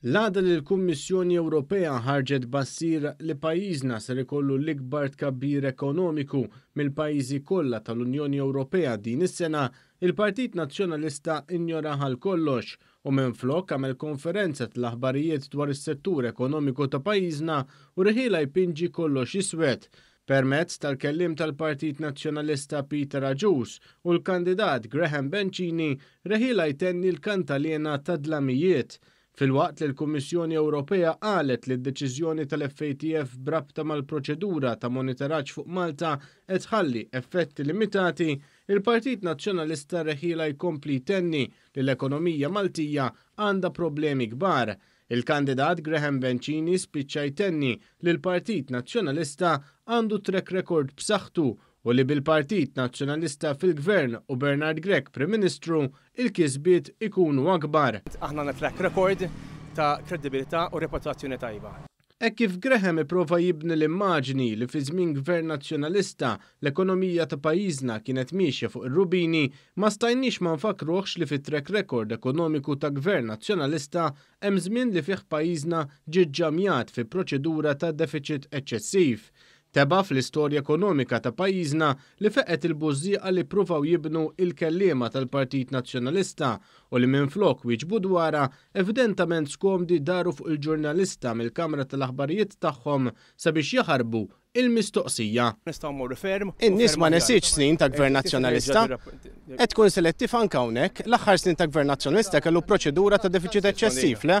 L-għada li l-Kummissjoni Ewropea ħarġet bassir li pajjiżna ser ikollu l-ikbar tkabbir ekonomiku mill-pajjiżi kollha tal-Unjoni Ewropea din is-sena, il-Partit Nazzjonalista injoraha għal kollox u minflok għamel konferenza tal-aħbarijiet dwar is-settur ekonomiku ta' pajjiżna u riħielha jpinġi kollox iswed Permezz tal-kelliem tal-Partit Nazzjonalista Peter Agius u l-kandidat Graham Bencini, Rehila jtenni l-kantaliena tad-dlamijiet, filwaqt li l-Kummissjoni Ewropea qalet li d-deċiżjoni tal-FATF b'rabta mal-proċedura ta' monitoraġġ fuq Malta qed tħalli effetti limitati, il-Partit Nazzjonalista Rehila jkompli jtenni li l-ekonomija Maltija għandha problemi kbar. Il-kandidat Graham Bencini spiċċa jtenni li l-Partit Nazzjonalista għandu track record b'saħħtu u li bil-Partit Nazzjonalista fil-Gvern u Bernard Grech Prim Ministru, il-kisbiet ikunu akbar. Aħna għandna track record ta' kreddibilità u reputazzjoni tajba. Hekk kif Graham ipprova jibni l-immaġni li fi żmien Gvern Nazzjonalista l-ekonomija ta' pajjiżna kienet miexja fuq ir-rubini, ma stajniex ma nfakkruhx li fit-track record ekonomiku ta' Gvern Nazzjonalista hemm żmien li fih pajjiżna ġie ġġamjat fi proċedura ta' defiċit eċċessiv. Tebgħa fl-istorja ekonomika ta' pajjiżna li feqgħet il-bużżieqa li ppruvaw jibnu il-kelliema tal-Partit Nazzjonalista u li minflok wieġbu dwarha Evidentament skomdi daru fuq il-ġurnalista mill-kamra tal-aħbarijiet tagħhom sabiex jaħarbu il-mistoqsija. Nistgħu mmorru ferm u ferm aħjar. In-nies ma nesitx snin ta' Gvern Nazzjonalista. Qed tkun selettiv anke hawnhekk. L-aħħar snin ta' Gvern Nazzjonalista kellu proċedura ta' defiċit eċċessiv, le?